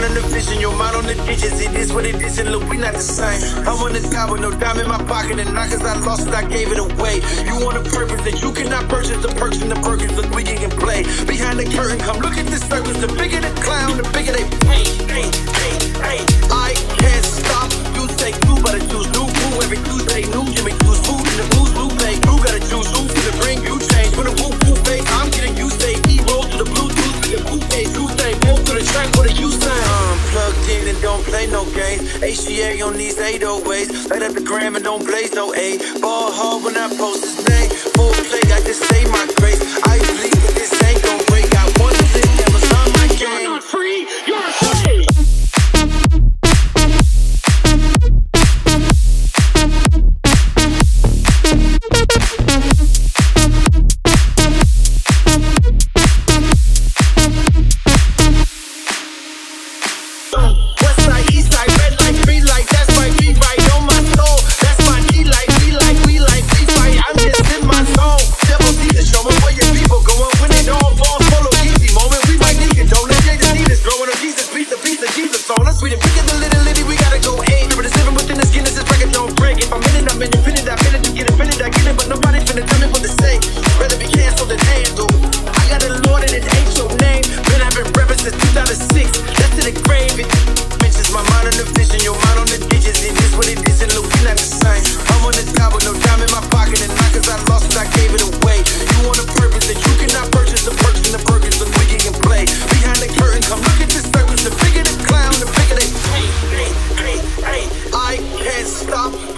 mind on the vision, your mind on the digits. It is what it is, and look, we not the same. I'm on the top with no dime in my pocket, and not cause I lost it, I gave it away. You want a purpose that you cannot purchase, the perks and the burgers, look, we can play. Behind the curtain, come look at the circles, the bigger the clown, the bigger they pay. Plugged in and don't play no games. HGA on these 808s. Light up the gram and don't blaze no A. Ball hard when I post his name. Full play, I just say my grace. I bleed, but this ain't gon' break. I want to live, never learn my You're not free. You're a slave. West We pick of the little litty, we gotta go aim. But it's living within the skin, this is record, don't break. If I'm in it, I'm in it, I finish, you get it, finish, I get it, but nobody finna tell me what to say. Rather be canceled than handled. I got a Lord and it ain't your name. Been rappers since 2006. That's to the grave. It mentions my mind on the vision, your mind on the digits. It is what it is, and look, we not the same.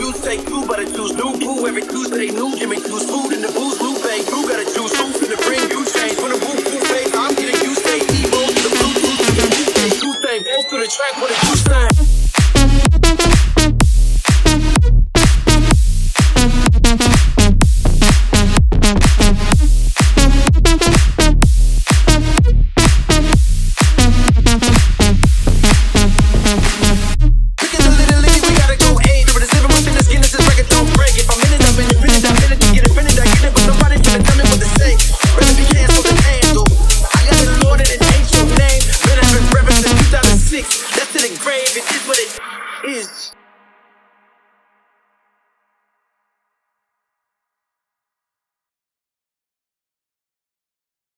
You say you, but I choose new boo every Tuesday. New Jimmy Choos food in the booze, blue bay. You gotta choose who's finna bring you change. When the woo woo fade, I'm getting you stay to the Bluetooth, to the say go to the track, what did you say? if it is what it is.